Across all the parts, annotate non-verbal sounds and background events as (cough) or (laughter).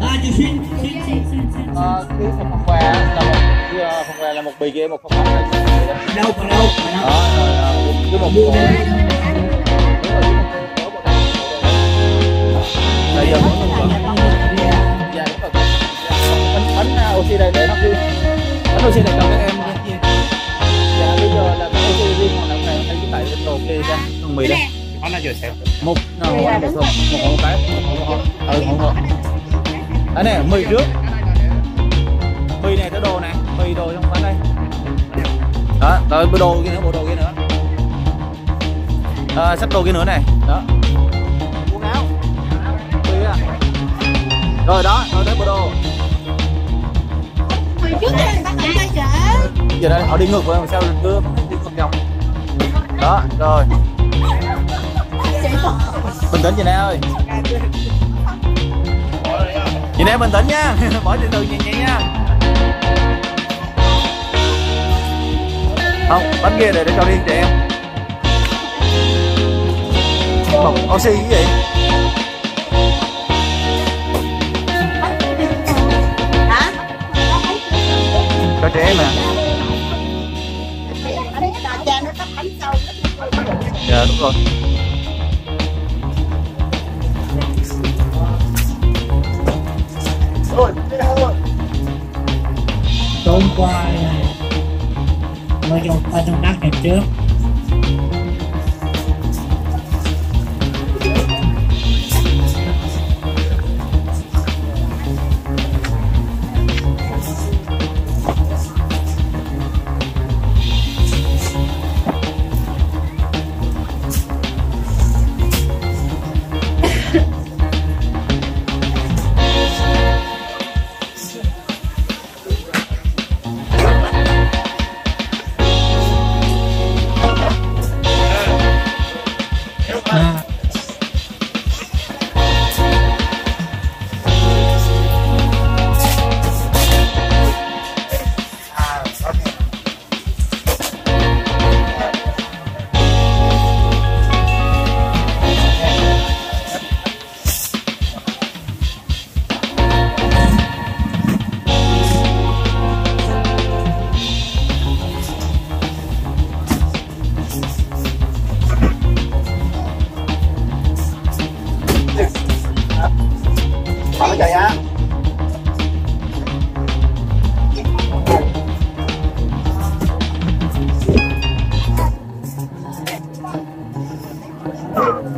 À, chị xin, xin, xin, xin, xin. Ờ, cái phần phần quà là một cái ờ, phần quà là một bì kia một phần bánh này. Đâu, còn đâu, đó rồi ờ, cái một Mua bây giờ Đó là nhà dạ đúng rồi bánh bánh oxy đây để nó đi bánh oxy này mì trước. Mì này tới đồ này mì đồ trong quán đây. Đó rồi bộ đồ kia nữa bộ đồ kia nữa. À, xách đồ kia nữa này. Đó. Quần áo mì à rồi đó rồi tới bộ đồ. Trước đây ta cầm tay trễ. Giờ đây họ đi ngược làm sao đưa đi ngược dòng? Đó rồi. Bình tĩnh chị nè ơi chị nè bình tĩnh nha. (laughs) Bỏ từ từ nhẹ nhẹ nha. Không bánh kia để để cho riêng chị em. Bọc oxy cái gì? Cho trẻ em à dạ đúng rồi trong Oh!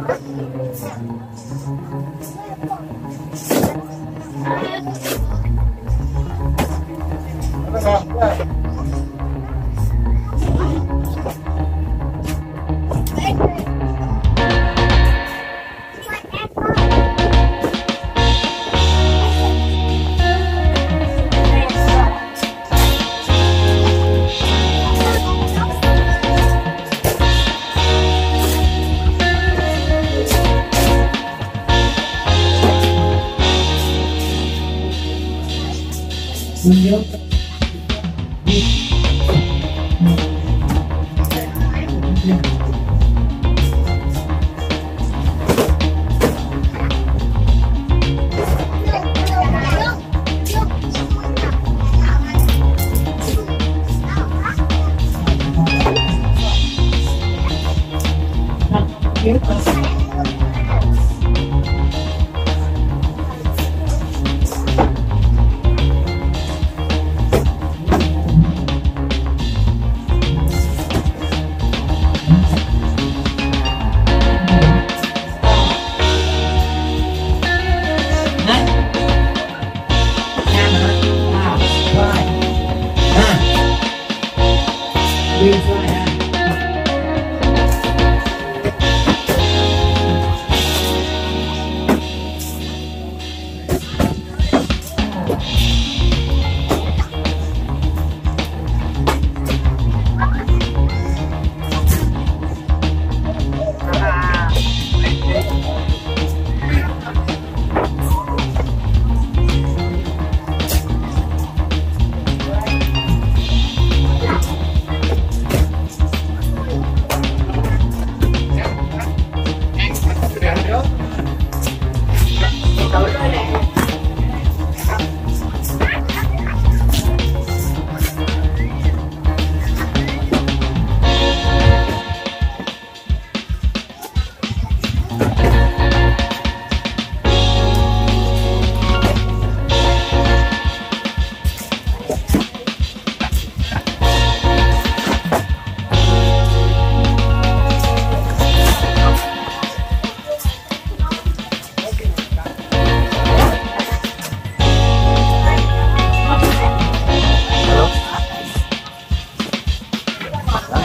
Đất này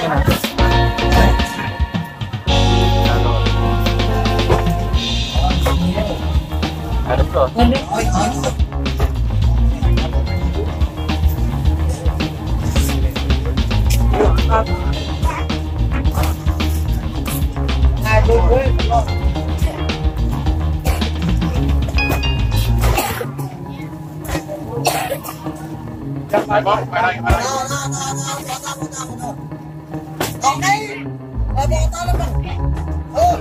Đó, cái này. À, rồi. À, đúng rồi Con nước ôi ôi. Hai đôi với Còn ở bộ tao là bằng. Ừ.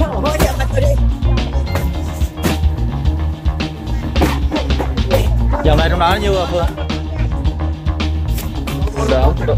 đổ vô mặt tôi đi dòng này trong đó như phương được không được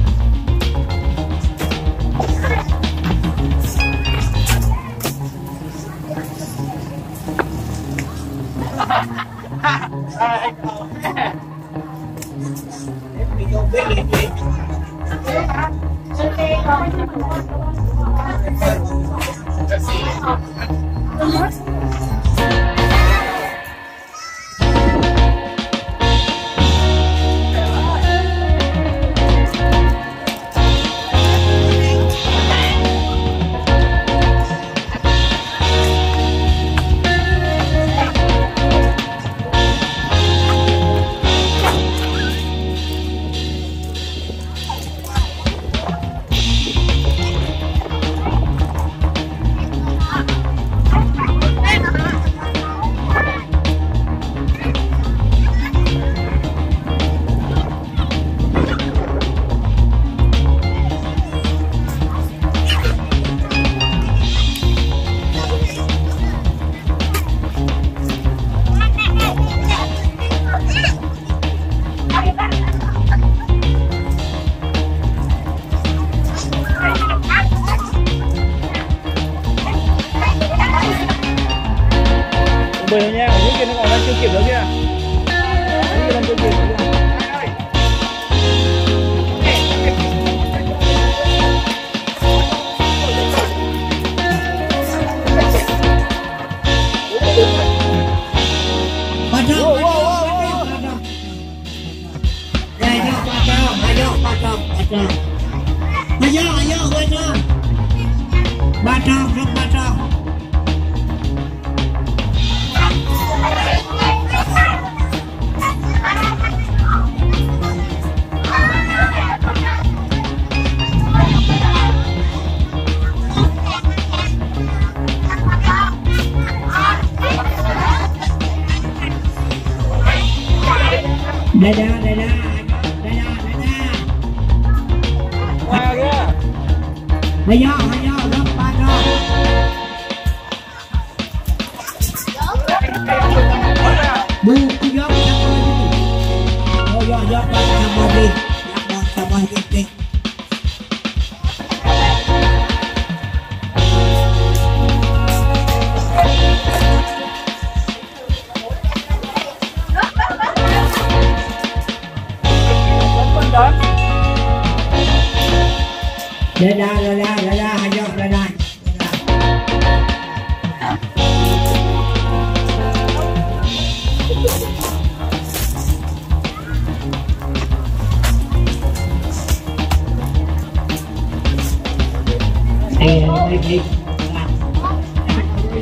Ada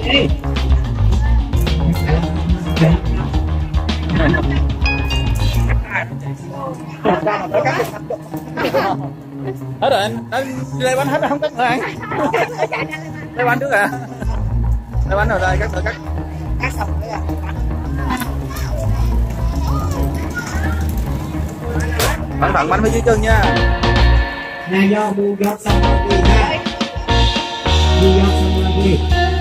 Hey. hết rồi anh. Anh lê bánh hết rồi không cắt rồi anh lê bánh trước à lê bánh rồi đây cắt rồi cắt cắt xong rồi cẩn thận bánh phía dưới chân nha. Nah, do bu, yo, sama đi ha. Bu, yo, sama đi. đủ